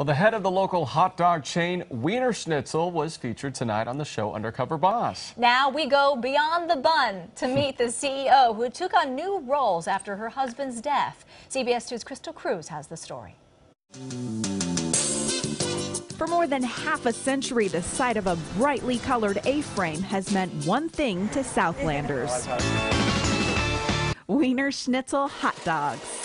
Well, the head of the local hot dog chain, Wienerschnitzel, was featured tonight on the show Undercover Boss. Now we go beyond the bun to meet the CEO who took on new roles after her husband's death. CBS 2's Crystal Cruz has the story. For more than half a century, the sight of a brightly colored A-frame has meant one thing to Southlanders. Wienerschnitzel hot dogs.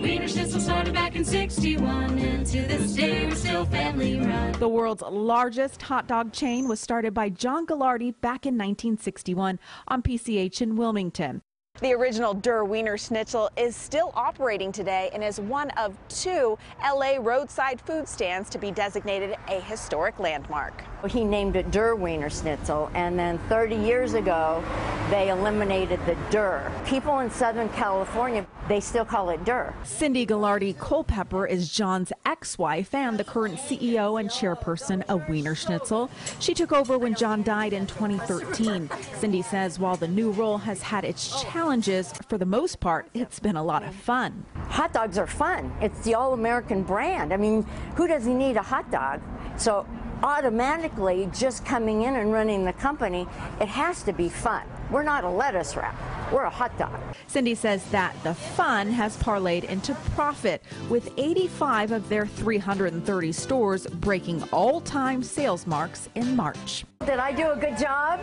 Wienerschnitzel started back in 61, and to this day we're still family run. The world's largest hot dog chain was started by John Galardi back in 1961 on PCH in Wilmington. The original Der Wienerschnitzel is still operating today and is one of two LA roadside food stands to be designated a historic landmark. He named it Der Wienerschnitzel, and then 30 years ago, they eliminated the Der. People in Southern California, they still call it Der. Cindy Galardi Culpepper is John's ex-wife and the current CEO and chairperson of Wienerschnitzel. She took over when John died in 2013. Cindy says while the new role has had its challenges, for the most part, it's been a lot of fun. Hot dogs are fun. It's the all-American brand. I mean, who doesn't need a hot dog? So automatically just coming in and running the company, it has to be fun. We're not a lettuce wrap. We're a hot dog. Cindy says that the fun has parlayed into profit, with 85 of their 330 stores breaking all-time sales marks in March. Did I do a good job?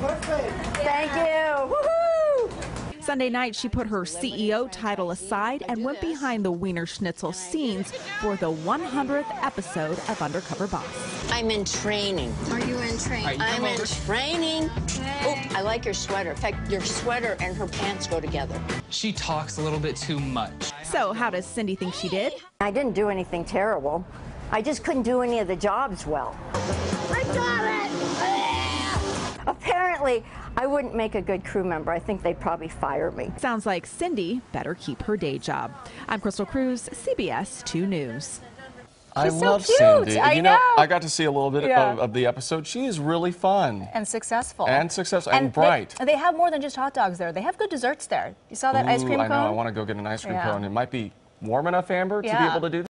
Perfect. Thank you. Sunday night, she put her CEO title aside and went behind the Wienerschnitzel scenes for the 100th episode of Undercover Boss. I'm in training. Are you in training? I'm in training. Oh, I like your sweater. In fact, your sweater and her pants go together. She talks a little bit too much. So, how does Cindy think she did? I didn't do anything terrible. I just couldn't do any of the jobs well. I got it! Apparently, I wouldn't make a good crew member. I think they'd probably fire me. Sounds like Cindy better keep her day job. I'm Crystal Cruz, CBS 2 News. I so love cute. Cindy. I you know, know. I got to see a little bit Yeah. of, of the episode. She is really fun. And successful. And successful and they- bright. They, have more than just hot dogs there. They have good desserts there. You saw that ice Ooh, cream I cone? know. I want to go get an ice cream Yeah. cone. It might be warm enough, Amber, to be able to do